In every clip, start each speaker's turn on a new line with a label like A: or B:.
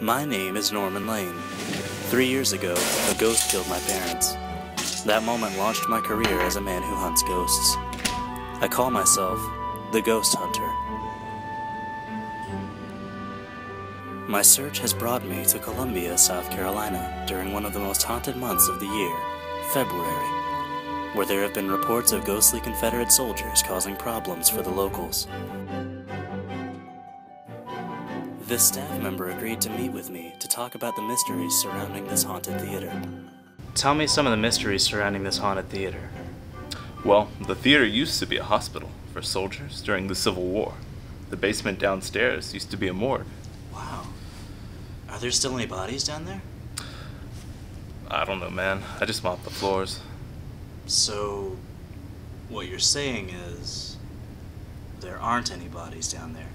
A: My name is Norman Lane. Three years ago, a ghost killed my parents. That moment launched my career as a man who hunts ghosts. I call myself the Ghost Hunter. My search has brought me to Columbia, South Carolina, during one of the most haunted months of the year, February, where there have been reports of ghostly Confederate soldiers causing problems for the locals. This staff member agreed to meet with me to talk about the mysteries surrounding this haunted theater. Tell me some of the mysteries surrounding this haunted theater.
B: Well, the theater used to be a hospital for soldiers during the Civil War. The basement downstairs used to be a morgue.
A: Wow. Are there still any bodies down there?
B: I don't know, man. I just mopped the floors.
A: So, what you're saying is there aren't any bodies down there.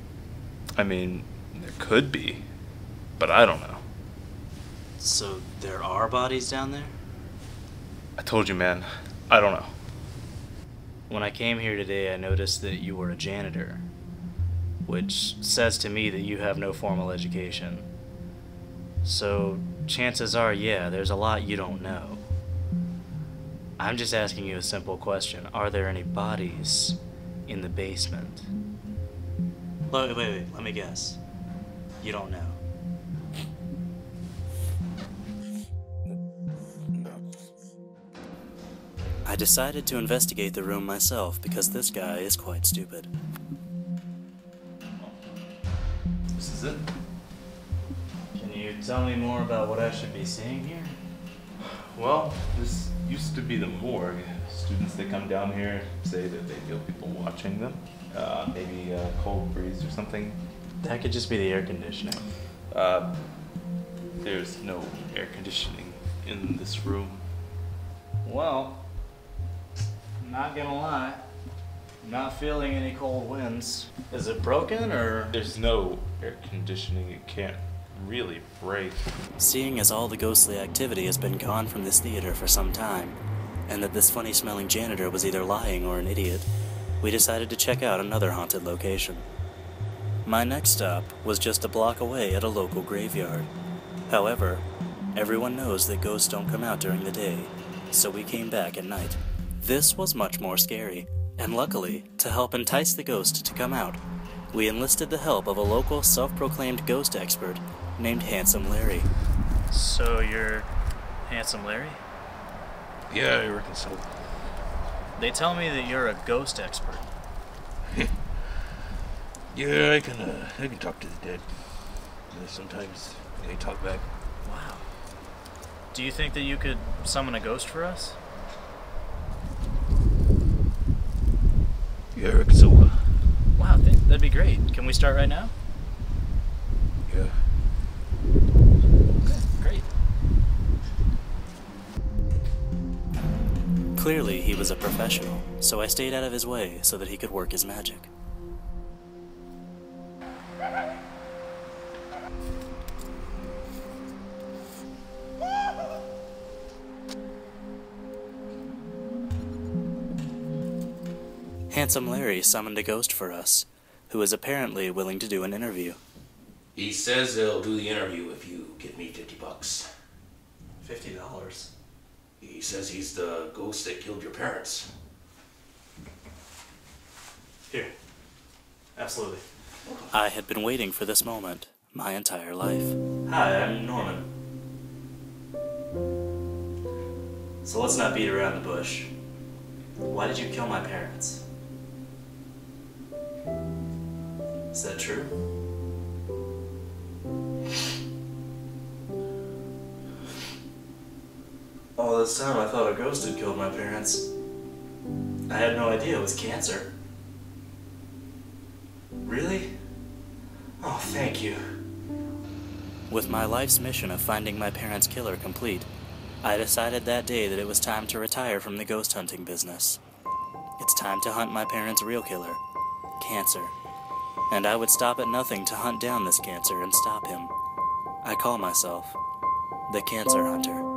B: I mean, there could be, but I don't know.
A: So, there are bodies down there?
B: I told you, man. I don't know.
A: When I came here today, I noticed that you were a janitor, which says to me that you have no formal education. So, chances are, yeah, there's a lot you don't know. I'm just asking you a simple question Are there any bodies in the basement? Wait, wait, wait, let me guess. You don't know. I decided to investigate the room myself because this guy is quite stupid.
B: This is it.
A: Can you tell me more about what I should be seeing here?
B: Well, this used to be the morgue. Students that come down here say that they feel people watching them. Uh, maybe a cold breeze or something.
A: That could just be the air conditioning.
B: Uh, there's no air conditioning in this room.
A: Well, not gonna lie, I'm not feeling any cold winds. Is it broken or?
B: There's no air conditioning. It can't really break.
A: Seeing as all the ghostly activity has been gone from this theater for some time, and that this funny smelling janitor was either lying or an idiot, we decided to check out another haunted location. My next stop was just a block away at a local graveyard. However, everyone knows that ghosts don't come out during the day, so we came back at night. This was much more scary, and luckily, to help entice the ghost to come out, we enlisted the help of a local self proclaimed ghost expert named Handsome Larry. So you're Handsome Larry?
C: Yeah, I reckon so.
A: They tell me that you're a ghost expert.
C: Yeah, I can. Uh, I can talk to the dead. Uh, sometimes they talk back.
A: Wow. Do you think that you could summon a ghost for us?
C: Yeah, I reckon so. uh,
A: Wow, th- that'd be great. Can we start right now?
C: Yeah.
A: Okay, great. Clearly, he was a professional, so I stayed out of his way so that he could work his magic. Handsome Larry summoned a ghost for us, who is apparently willing to do an interview.
D: He says he'll do the interview if you give me 50 bucks.
A: Fifty dollars.
D: He says he's the ghost that killed your parents.
A: Here. Absolutely. I had been waiting for this moment my entire life. Hi, I'm Norman. So let's not beat around the bush. Why did you kill my parents? Is that true? All this time I thought a ghost had killed my parents. I had no idea it was cancer. Really? Oh, thank you. With my life's mission of finding my parents' killer complete, I decided that day that it was time to retire from the ghost hunting business. It's time to hunt my parents' real killer, cancer. And I would stop at nothing to hunt down this cancer and stop him. I call myself the Cancer Hunter.